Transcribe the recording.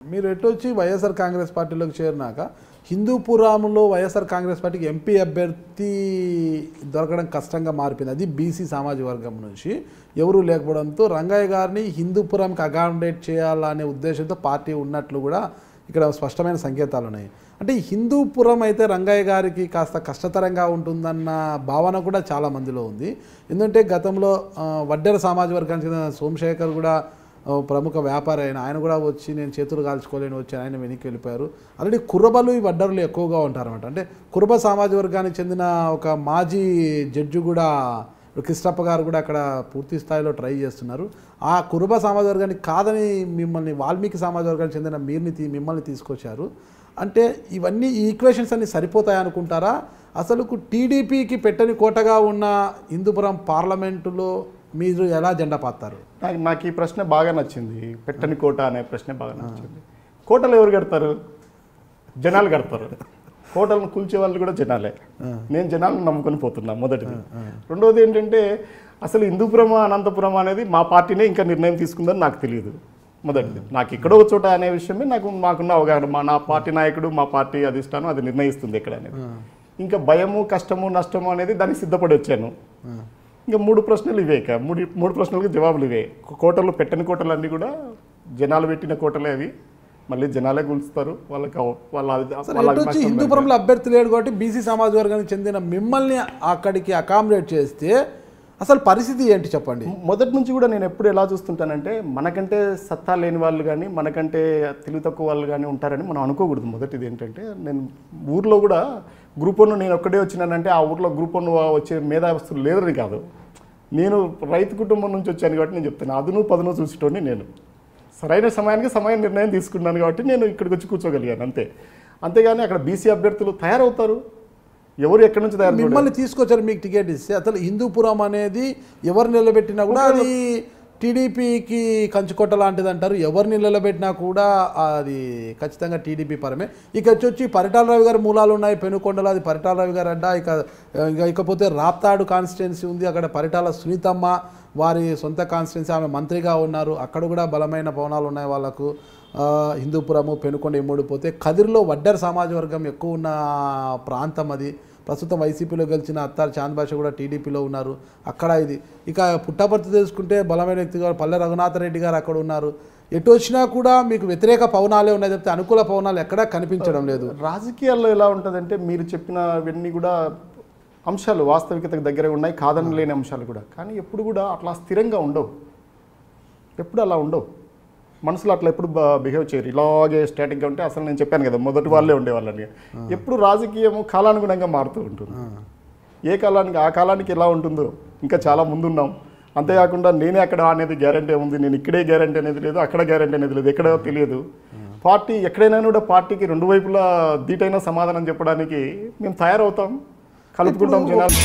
మీరు ఎటు వచ్చి వైఎస్ఆర్ కాంగ్రెస్ పార్టీలోకి చేరినాక హిందూపురంలో వైఎస్ఆర్ కాంగ్రెస్ పార్టీకి ఎంపీ అభ్యర్థి దొరకడం కష్టంగా మారిపోయింది. అది బీసీ సామాజిక వర్గం నుంచి. ఎవరూ లేకపోవడంతో రంగయ్య గారిని హిందూపురంకి అకామిడేట్ చేయాలనే ఉద్దేశంతో పార్టీ ఉన్నట్లు కూడా ఇక్కడ స్పష్టమైన సంకేతాలు ఉన్నాయి. అంటే హిందూపురం అయితే రంగయ్య గారికి కాస్త కష్టతరంగా ఉంటుందన్న భావన కూడా చాలా మందిలో ఉంది. ఎందుకంటే గతంలో వడ్డెర సమాజ వర్గానికి చెందిన సోమశేఖర్ కూడా ప్రముఖ వ్యాపారి అయిన ఆయన కూడా వచ్చి నేను చేతులు కాల్చుకోలేని వచ్చి ఆయన వెనక్కి వెళ్ళిపోయారు. ఆల్రెడీ కుర్రబలు ఈ వడ్డరులు ఎక్కువగా ఉంటారన్నమాట. అంటే కుర్రబ సమాజ వర్గానికి చెందిన ఒక మాజీ జడ్జి కూడా ఇప్పుడు కృష్ణప్ప గారు కూడా అక్కడ పూర్తి స్థాయిలో ట్రై చేస్తున్నారు. ఆ కురుబ సమాజ వర్గానికి కాదని మిమ్మల్ని వాల్మీకి సమాజ వర్గానికి చెందిన మీరుని మిమ్మల్ని తీసుకొచ్చారు. అంటే ఇవన్నీ ఈ ఈక్వేషన్స్ అన్ని సరిపోతాయి అనుకుంటారా? అసలు టీడీపీకి పెట్టని కోటగా ఉన్న హిందూపురం పార్లమెంటులో మీరు ఎలా జెండా పాతారు? నాకు నాకు ఈ ప్రశ్న బాగా నచ్చింది. పెట్టని కోట అనే ప్రశ్న బాగా నచ్చింది. కోటలు ఎవరు కడతారు? జనాలు కడతారు. కోటలను కూల్చే వాళ్ళు కూడా జనాలే. నేను జనాలను నమ్ముకొని పోతున్నా మొదటిది. రెండవది ఏంటంటే అసలు హిందూపురం అనంతపురం అనేది మా పార్టీనే ఇంకా నిర్ణయం తీసుకుందని నాకు తెలియదు. మొదటిది. నాకు ఎక్కడో ఒక చోట అనే విషయమే నాకు మాకున్న అవగాహన. మా నా పార్టీ నాయకుడు మా పార్టీ అధిష్టానం అది నిర్ణయిస్తుంది ఎక్కడ అనేది. ఇంకా భయము కష్టము నష్టము అనేది దానికి సిద్ధపడి వచ్చాను. ఇంకా మూడు ప్రశ్నలు ఇవే ఇక. మూడు మూడు ప్రశ్నలకు జవాబులు ఇవే. కోటలు పెట్టని కోటలు అన్నీ కూడా జనాలు పెట్టిన కోటలే అవి. మళ్ళీ జనాలే కూల్చుతారు వాళ్ళకి వాళ్ళ హిందూపురంలో అభ్యర్థి లేడు కాబట్టి బీసీ సమాజ వర్గానికి చెందిన మిమ్మల్ని అక్కడికి అకామిడేట్ చేస్తే అసలు పరిస్థితి ఏంటి చెప్పండి? మొదటి నుంచి కూడా నేను ఎప్పుడు ఎలా చూస్తుంటానంటే మనకంటే సత్తా లేని వాళ్ళు కానీ మనకంటే తెలివి తక్కువ వాళ్ళు కానీ ఉంటారని మనం అనుకోకూడదు. మొదటిది ఏంటంటే నేను ఊర్లో కూడా గ్రూప్ వన్ నేను ఒక్కడే వచ్చినానంటే ఆ ఊర్లో గ్రూప్ వన్ వచ్చే మేధావస్తులు లేరని కాదు. నేను రైతు కుటుంబం నుంచి వచ్చాను కాబట్టి నేను చెప్తాను. అదును పదును చూసేటోని నేను. సరైన సమయానికి సమయ నిర్ణయం తీసుకున్నాను కాబట్టి నేను ఇక్కడికి వచ్చి కూర్చోగలిగాను అంతే. అంతేగాని అక్కడ బీసీ అభ్యర్థులు తయారవుతారు. ఎవరు ఎక్కడి నుంచి తయారు మిమ్మల్ని తీసుకొచ్చారు మీకు టికెట్ ఇస్తే. అసలు హిందూపురం అనేది ఎవరు నిలబెట్టినా కూడా అది టీడీపీకి కంచుకొట్ట లాంటిది అంటారు. ఎవరిని నిలబెట్టినా కూడా అది ఖచ్చితంగా టీడీపీ పరమే. ఇక వచ్చి పరిటాల రవి గారి మూలాలు ఉన్నాయి. పెనుకొండలు అది పరిటాల రవి గారు అడ్డా ఇక ఇక ఇకపోతే రాప్తాడు కాన్స్టిట్యున్సీ ఉంది. అక్కడ పరిటాల సునీతమ్మ వారి సొంత కాన్స్టిట్యున్సీ. ఆమె మంత్రిగా ఉన్నారు. అక్కడ కూడా బలమైన భవనాలు ఉన్నాయి వాళ్ళకు. హిందూపురము పెనుకొండ ఇమ్మడిపోతే కదిరిలో వడ్డర్ సమాజ వర్గం ఎక్కువ ఉన్న ప్రాంతం అది. ప్రస్తుతం వైసీపీలో గెలిచిన అత్తారు చాంద్ భాష కూడా టీడీపీలో ఉన్నారు. అక్కడ ఇది. ఇక పుట్టపర్తి తెలుసుకుంటే బలమైన వ్యక్తిగా పల్లె రఘునాథ రెడ్డి గారు అక్కడ ఉన్నారు. ఎటు వచ్చినా కూడా మీకు వ్యతిరేక పవనాలే ఉన్నాయి చెప్తే అనుకూల పవనాలు ఎక్కడా కనిపించడం లేదు. రాజకీయాల్లో ఎలా ఉంటుందంటే మీరు చెప్పినవన్నీ కూడా అంశాలు వాస్తవికతకు దగ్గర ఉన్నాయి. కాదని లేని అంశాలు కూడా. కానీ ఎప్పుడు కూడా అట్లా స్థిరంగా ఉండవు. ఎప్పుడు అలా ఉండవు. మనసులో అట్లా ఎప్పుడు బిహేవ్ చేయరు. ఇలాగే స్టాటిక్గా ఉంటే అసలు నేను చెప్పాను కదా మొదటి వాళ్ళే ఉండేవాళ్ళని. ఎప్పుడు రాజకీయము కాలానుగుణంగా మారుతూ ఉంటుంది. ఏ కాలానికి ఆ కాలానికి ఎలా ఉంటుందో ఇంకా చాలా ముందున్నాం. అంతేకాకుండా నేనే అక్కడ అనేది గ్యారంటీ ఉంది నేను ఇక్కడే గ్యారంటీ అనేది లేదు అక్కడ గ్యారంటీ అనేది లేదు ఎక్కడో తెలియదు. పార్టీ ఎక్కడైనా కూడా పార్టీకి రెండు వైపులా ధీటైన సమాధానం చెప్పడానికి మేము తయారవుతాం కలుపుకుంటాం జనాలు.